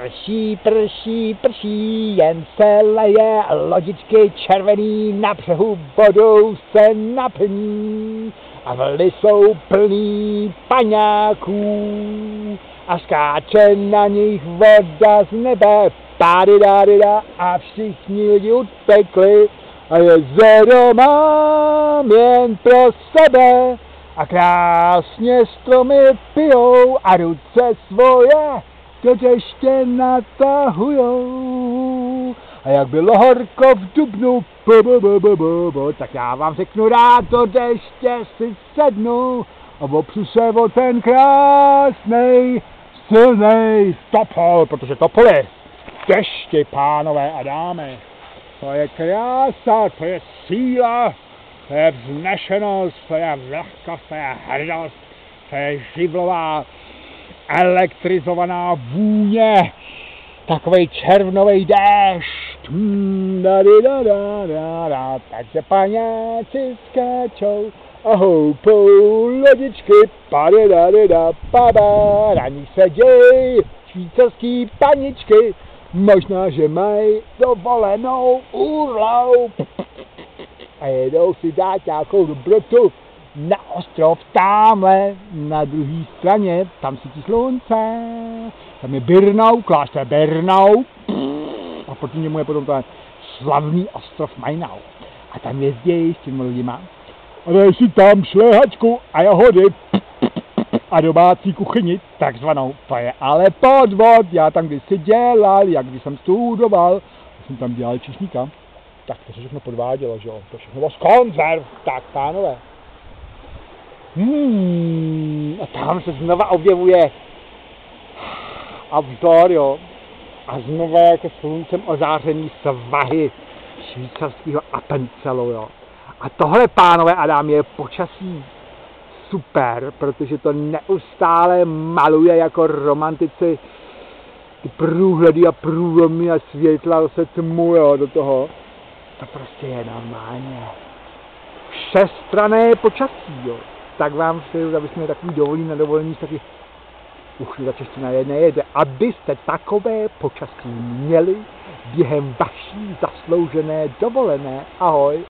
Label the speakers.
Speaker 1: Prší, prší, prší, jen se leje, lodičky červený na břehu vodou se naplní a vly jsou plný paňáků a skáče na nich voda z nebe, pády dá a všichni lidi utekli a jezero mám jen pro sebe. A krásně stromy pijou a ruce svoje do deště natahujou. A jak bylo horko v dubnu, bo, bo, bo, bo, bo, bo, tak já vám řeknu rád do deště si sednu a opřu se o ten krásný, silný topol, protože topol je dešti, pánové a dámy. To je krása, to je síla, to je vznešenost, to je vlhkost, to je hrdost, to je živlová, elektrizovaná vůně, takový červnový déšť. Da, da, da, da, takže paňáci skáčou. A houpou lodičky, pade, da, da, da, na ní se děj švýcarský paničky, možná, že mají dovolenou úrlou a jedou si dát nějakou dobrotu na ostrov tamhle na druhé straně, tam svítí slunce, tam je Birnau, klášter Birnau a proti němu je potom ten slavný ostrov Mainau. A tam jezdí s těmi lidima a dají si tam šlehačku a jahody a domácí kuchyni, takzvanou. To je ale podvod, já tam když si dělal, jak když jsem studoval, jsem tam dělal čišníka, tak to se všechno podvádělo, že jo, to všechno bylo z konzerv, tak pánové. Hmm, a tam se znova objevuje obzor, jo, a znova jako sluncem ozářený svahy švýcarského Appenzelu, jo. A tohle, pánové a dámy, je počasí super, protože to neustále maluje jako romantici ty průhledy a průlomy a světla se tmu, jo, do toho. To prostě je normálně všestrané počasí, jo. Tak vám přeju, abyste měli takový dovolení na dovolení, taky už ta čeština je nejede, abyste takové počasí měli během vaší zasloužené dovolené. Ahoj.